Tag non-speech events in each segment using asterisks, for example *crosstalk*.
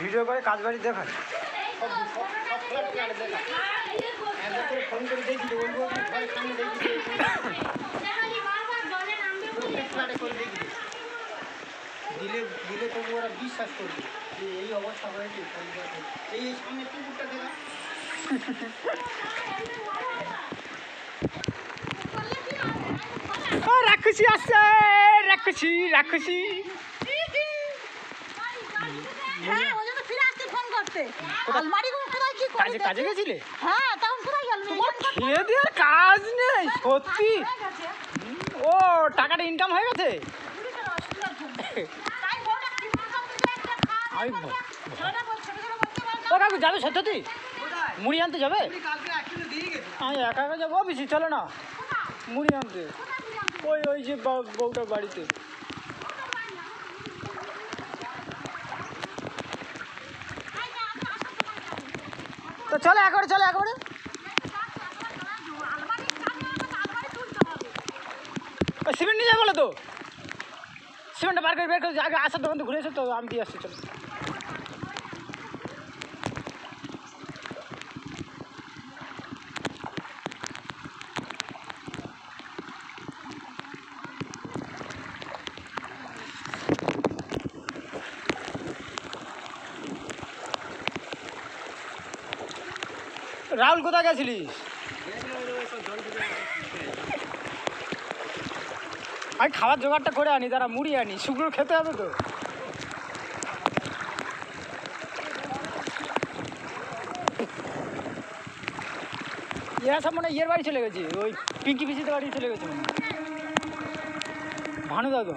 Video করে কাজ বাড়ি দেখায় দিলে দিলে তবু ওরা বিশ্বাস করবে যে এই অবস্থা হয়েছে এই সামনে কুকুরটা দেখা ও রাক্ষসী আসছে রাক্ষসী রাক্ষসী হ্যাঁ ওই জন্য ফিরে আসতে ফোন করতে আলমারি গুলো কোথায় কি করে কাজে কাজে গেছিলে? হ্যাঁ তখন কোথায় গেল? তোমার খেয়ে দেওয়ার কাজ নেই সত্যি। ও টাকাটা ইনকাম হয়ে গেছে? *laughs* ও কাকু যাবে সত্যি? মুড়ি আনতে যাবে? কালকে অ্যাকচুয়ালি দিয়ে গেছে। আমি একা একা যাব বেশি চলো না। মুড়ি আনতে। ওই ওই যে বউটার বাড়িতে। তো চলো একবারে চলো একবারে সিমেন্ট নিয়ে যাব তো? সিমেন্টটা বার করে বের করে আগে আসার দোকান ঘুরে এসে তো, আমি দিয়ে আসছি, চলো। রাহুল, কোথায় গেছিলিস আমি খাবার জোগাড়টা করে আনি তারা মুড়ি আনি, শুকনো খেতে হবে তো। এরা সব মানে ইয়ের বাড়ি চলে গেছে, ওই পিঙ্কি পিসিতে বাড়ি চলে গেছে। ভানু দাদা।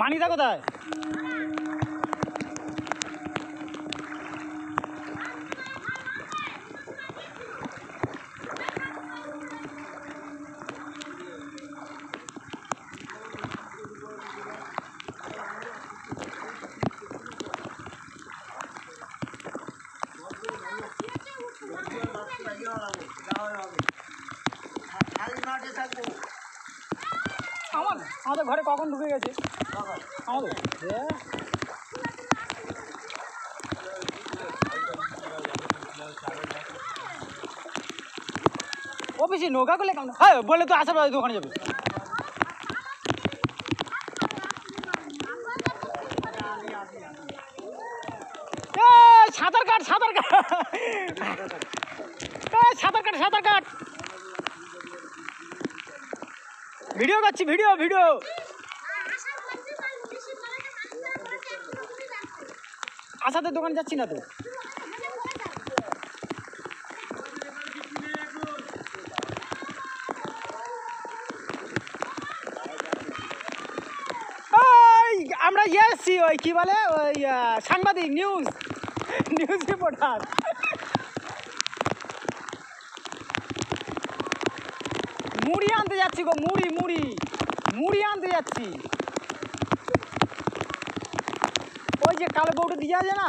মানিদা কোথায়? আমার আমাদের ঘরে কখন ঢুকে গেছে? আমাদের? ও নৌকা করলে কেমন? হ্যাঁ বলে তো পরে দোকানে যাবে। সাঁতার কাট সাঁতার কাট। সাঁতার কাট সাঁতার কাট। ভিডিও করছি, ভিডিও ভিডিও। আসাদের দোকানে যাচ্ছি না তো। আমরা ইয়ে এসছি, ওই কি বলে, ওই সাংবাদিক নিউজ নিউজ রিপোর্টার মুড়ি আনতে যাচ্ছি গো, মুড়ি মুড়ি। মুড়ি আনতে যাচ্ছি। ওই যে কালো বউটা দিয়ে আছে না?